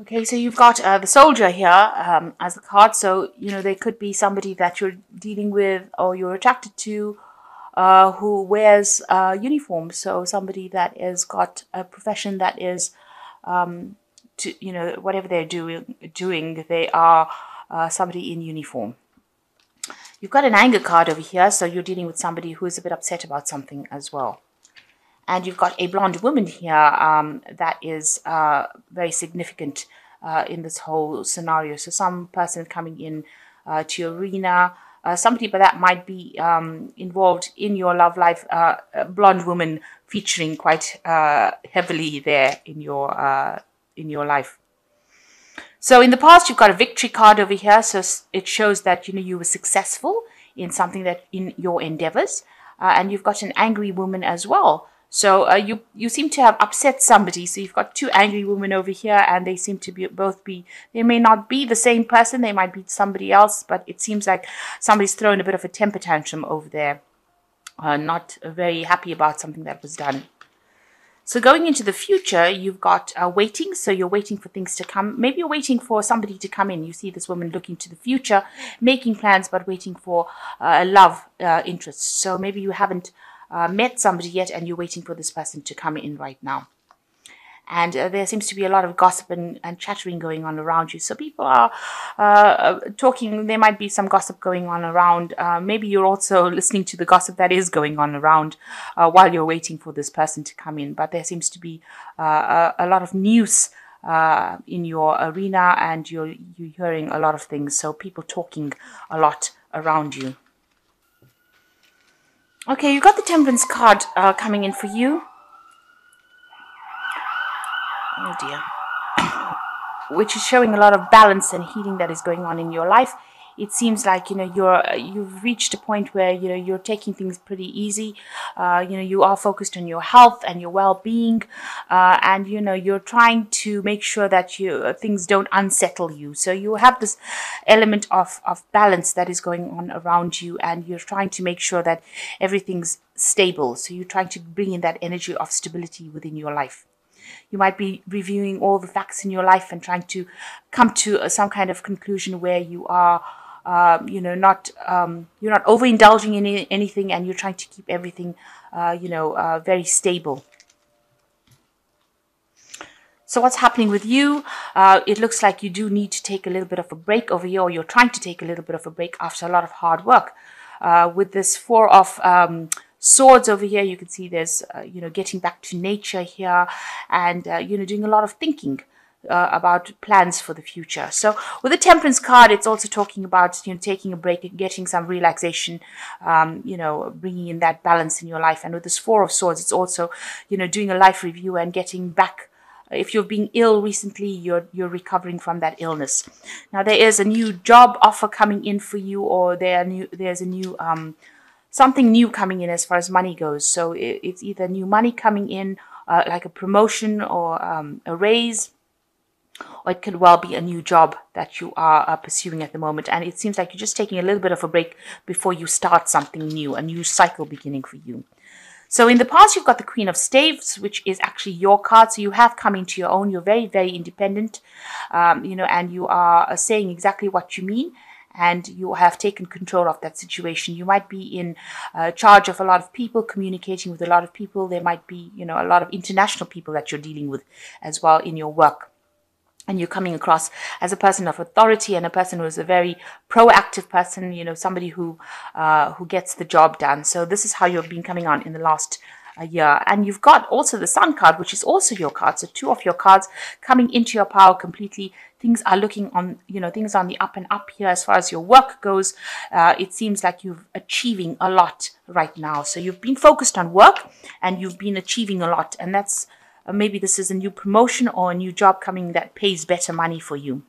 Okay, so you've got uh, the soldier here um, as the card. So, you know, there could be somebody that you're dealing with or you're attracted to uh, who wears uh, uniform. So, somebody that has got a profession that is, um, to, you know, whatever they're doing, doing they are uh, somebody in uniform. You've got an anger card over here. So, you're dealing with somebody who is a bit upset about something as well. And you've got a blonde woman here um, that is uh, very significant uh, in this whole scenario. So some person coming in uh, to your arena, uh, somebody but that might be um, involved in your love life, uh, blonde woman featuring quite uh, heavily there in your in your life. So in the past, you've got a victory card over here. So it shows that you know you were successful in something that in your endeavors, and you've got an angry woman as well. So uh, you you seem to have upset somebody. So you've got two angry women over here, and they seem to be both be. They may not be the same person. They might be somebody else, but it seems like somebody's thrown a bit of a temper tantrum over there, uh, not very happy about something that was done. So going into the future, you've got uh, waiting. So you're waiting for things to come. Maybe you're waiting for somebody to come in. You see this woman looking to the future, making plans, but waiting for uh, a love uh, interest. So maybe you haven't uh, met somebody yet and you're waiting for this person to come in right now. And uh, there seems to be a lot of gossip and, and, chattering going on around you. So people are uh, uh talking, there might be some gossip going on around. Uh, maybe you're also listening to the gossip that is going on around uh, while you're waiting for this person to come in. But there seems to be a, a, lot of news in your arena and you're, you're hearing a lot of things. So people talking a lot around you. Okay, you got the temperance card uh, coming in for you. Oh dear. Which is showing a lot of balance and healing that is going on in your life it seems like you know you're you've reached a point where you know you're taking things pretty easy. Uh, you know you are focused on your health and your well-being uh, and you know you're trying to make sure that you things don't unsettle you. So you have this element of of balance that is going on around you and you're trying to make sure that everything's stable. So you're trying to bring in that energy of stability within your life. You might be reviewing all the facts in your life and trying to come to some kind of conclusion where you are um, you know, not um, you're not overindulging in anything, and you're trying to keep everything, uh, you know, uh, very stable. So what's happening with you? Uh, it looks like you do need to take a little bit of a break over here, or you're trying to take a little bit of a break after a lot of hard work. Uh, with this four of um, swords over here, you can see there's, uh, you know, getting back to nature here, and uh, you know, doing a lot of thinking uh, about plans for the future. So with the temperance card, it's also talking about you know taking a break, and getting some relaxation, um, you know, bringing in that balance in your life. And with this four of swords, it's also you know doing a life review and getting back. If you've been ill recently, you're you're recovering from that illness. Now there is a new job offer coming in for you, or there new there's a new um, something new coming in as far as money goes. So it, it's either new money coming in, uh, like a promotion or um, a raise or it could well be a new job that you are uh, pursuing at the moment. And it seems like you're just taking a little bit of a break before you start something new, a new cycle beginning for you. So in the past, you've got the Queen of Staves, which is actually your card. So you have come into your own. You're very, very independent, um, you know, and you are uh, saying exactly what you mean. And you have taken control of that situation. You might be in uh, charge of a lot of people, communicating with a lot of people. There might be, you know, a lot of international people that you're dealing with as well in your work and you're coming across as a person of authority and a person who is a very proactive person, you know, somebody who uh, who gets the job done. So this is how you've been coming on in the last uh, year. And you've got also the Sun card, which is also your card. So two of your cards coming into your power completely. Things are looking on, you know, things are on the up and up here as far as your work goes. Uh, it seems like you're achieving a lot right now. So you've been focused on work and you've been achieving a lot. And that's uh, maybe this is a new promotion or a new job coming that pays better money for you.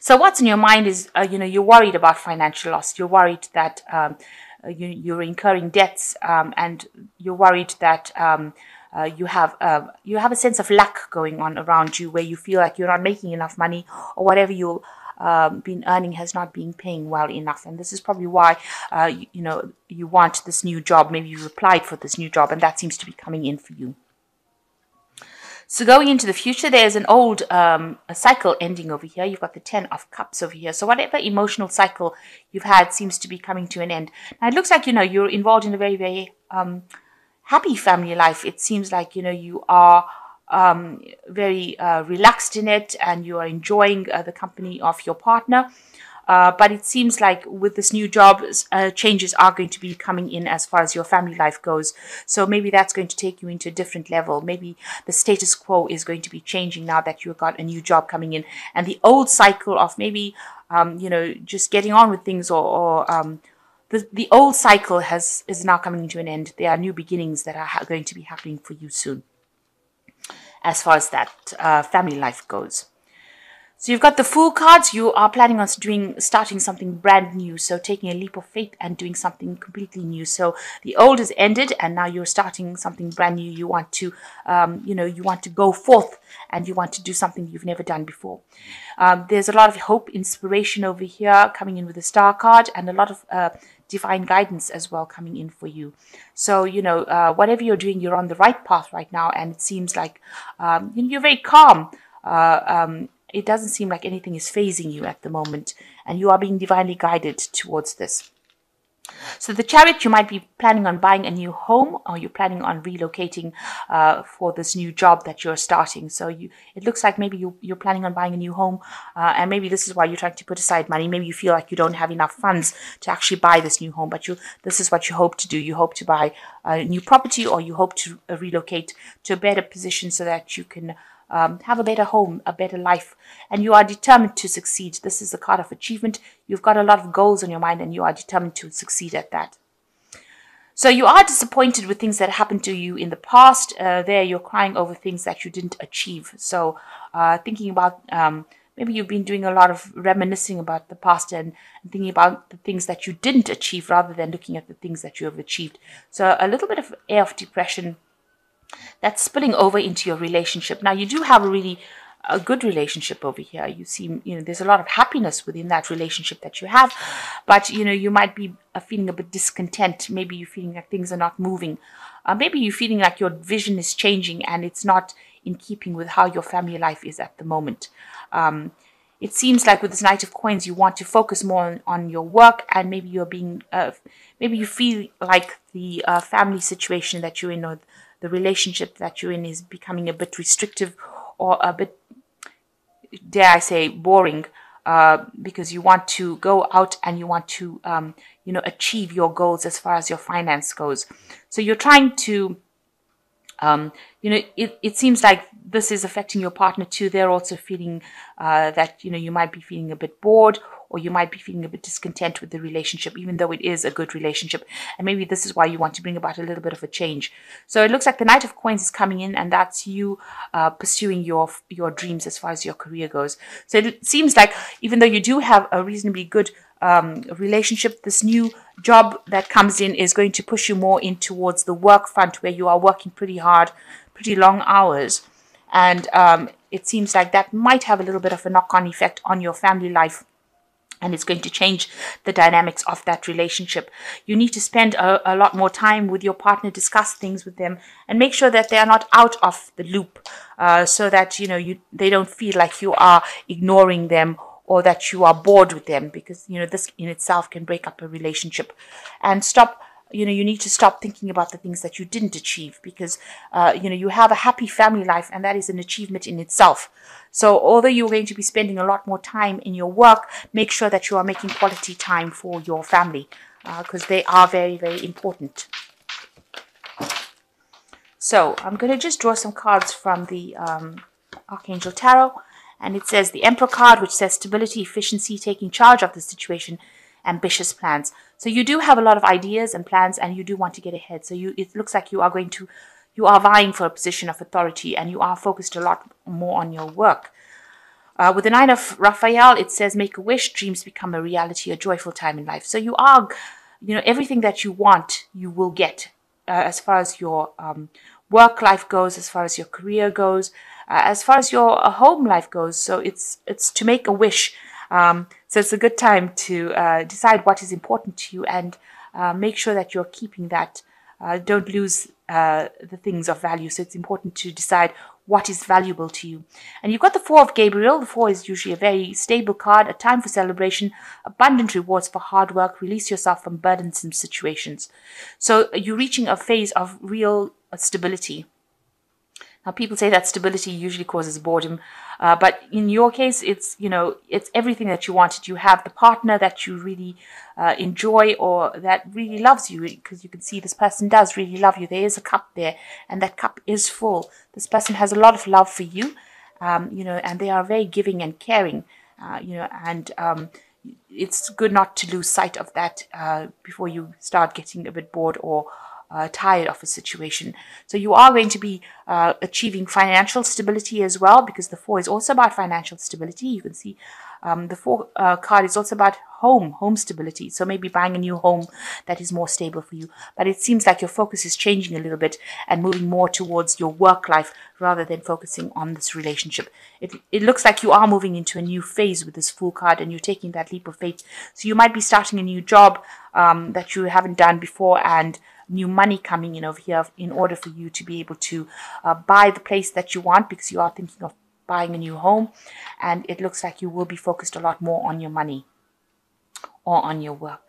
So what's in your mind is, uh, you know, you're worried about financial loss. You're worried that um, uh, you, are incurring debts, um, and you're worried that um, uh, you have uh, you have a sense of lack going on around you, where you feel like you're not making enough money, or whatever you've um, been earning has not been paying well enough. And this is probably why uh, you, you know you want this new job. Maybe you applied for this new job, and that seems to be coming in for you. So going into the future, there's an old um, cycle ending over here. You've got the Ten of Cups over here. So whatever emotional cycle you've had seems to be coming to an end. Now it looks like you know you're involved in a very very um, happy family life. It seems like you know you are um, very uh, relaxed in it and you are enjoying uh, the company of your partner. Uh, but it seems like with this new job, uh, changes are going to be coming in as far as your family life goes. So maybe that's going to take you into a different level. Maybe the status quo is going to be changing now that you've got a new job coming in. And the old cycle of maybe, um, you know, just getting on with things or, or um, the, the old cycle has is now coming to an end. There are new beginnings that are going to be happening for you soon as far as that uh, family life goes. So you've got the Fool cards. You are planning on doing starting something brand new. So taking a leap of faith and doing something completely new. So the old is ended, and now you're starting something brand new. You want to, um, you know, you want to go forth and you want to do something you've never done before. Um, there's a lot of hope, inspiration over here coming in with the Star card, and a lot of uh, divine guidance as well coming in for you. So, you know, uh, whatever you're doing, you're on the right path right now, and it seems like um, you're very calm. Uh, um, it doesn't seem like anything is fazing you at the moment, and you are being divinely guided towards this. So the chariot, you might be planning on buying a new home or you're planning on relocating uh, for this new job that you're starting. So you, it looks like maybe you, you're planning on buying a new home uh, and maybe this is why you're trying to put aside money. Maybe you feel like you don't have enough funds to actually buy this new home, but you this is what you hope to do. You hope to buy a new property or you hope to uh, relocate to a better position so that you can um, have a better home, a better life, and you are determined to succeed. This is a card of achievement. You've got a lot of goals on your mind, and you are determined to succeed at that. So you are disappointed with things that happened to you in the past. Uh, there, you're crying over things that you didn't achieve. So, uh, thinking about um, maybe you've been doing a lot of reminiscing about the past and, and, thinking about the things that you didn't achieve rather than looking at the things that you have achieved. So, a little bit of air of depression that's spilling over into your relationship. Now, you do have a really a good relationship over here. You seem, you know, there's a lot of happiness within that relationship that you have, but you know, you might be uh, feeling a bit discontent. Maybe you're feeling like things are not moving. Uh, maybe you're feeling like your vision is changing and it's not in keeping with how your family life is at the moment. Um, it seems like with this Knight of Coins, you want to focus more on, on your work, and maybe you're being, uh, maybe you feel like the uh, family situation that you're in, or the relationship that you're in is becoming a bit restrictive or a bit, dare I say, boring. Uh, because you want to go out and you want to, um, you know, achieve your goals as far as your finance goes. So you're trying to, um, you know, it, it seems like this is affecting your partner too. They're also feeling uh, that, you know, you might be feeling a bit bored or you might be feeling a bit discontent with the relationship, even though it is a good relationship. And maybe this is why you want to bring about a little bit of a change. So it looks like the Knight of Coins is coming in, and that's you uh, pursuing your your dreams as far as your career goes. So it seems like even though you do have a reasonably good um, relationship, this new job that comes in is going to push you more in towards the work front where you are working pretty hard, pretty long hours. And um, it seems like that might have a little bit of a knock on effect on your family life and it's going to change the dynamics of that relationship. You need to spend a, a, lot more time with your partner, discuss things with them, and make sure that they are not out of the loop, uh, so that you know you they don't feel like you are ignoring them or that you are bored with them, because you know this in itself can break up a relationship. And stop you know you need to stop thinking about the things that you didn't achieve because uh, you know you have a happy family life and that is an achievement in itself. So although you're going to be spending a lot more time in your work make sure that you are making quality time for your family because uh, they are very very important. So i'm going to just draw some cards from the um, archangel tarot and it says the emperor card which says stability efficiency taking charge of the situation ambitious plans. So you do have a lot of ideas and plans and you do want to get ahead. So you it looks like you are going to you are vying for a position of authority and you are focused a lot more on your work. Uh, with the Nine of Raphael, it says, make a wish, dreams become a reality, a joyful time in life. So you are, you know, everything that you want, you will get uh, as far as your um, work life goes, as far as your career goes, uh, as far as your uh, home life goes. So it's, it's to make a wish um, so it's a good time to uh, decide what is important to you and uh, make sure that you're keeping that. Uh, don't lose uh, the things of value. So it's important to decide what is valuable to you. And you've got the Four of Gabriel. The Four is usually a very stable card, a time for celebration, abundant rewards for hard work, release yourself from burdensome situations. So you're reaching a phase of real stability. Now, people say that stability usually causes boredom, uh, but in your case, it's you know it's everything that you wanted. You have the partner that you really uh, enjoy or that really loves you, because you can see this person does really love you. There is a cup there, and that cup is full. This person has a lot of love for you, um, you know, and they are very giving and caring, uh, you know, and um, it's good not to lose sight of that uh, before you start getting a bit bored or uh, tired of a situation. So you are going to be uh, achieving financial stability as well because the four is also about financial stability. You can see um, the four uh, card is also about home, home stability. So maybe buying a new home that is more stable for you. But it seems like your focus is changing a little bit and moving more towards your work life rather than focusing on this relationship. It, it looks like you are moving into a new phase with this Fool card and you're taking that leap of faith. So you might be starting a new job um, that you haven't done before and new money coming in over here in order for you to be able to uh, buy the place that you want because you are thinking of buying a new home and it looks like you will be focused a lot more on your money or on your work.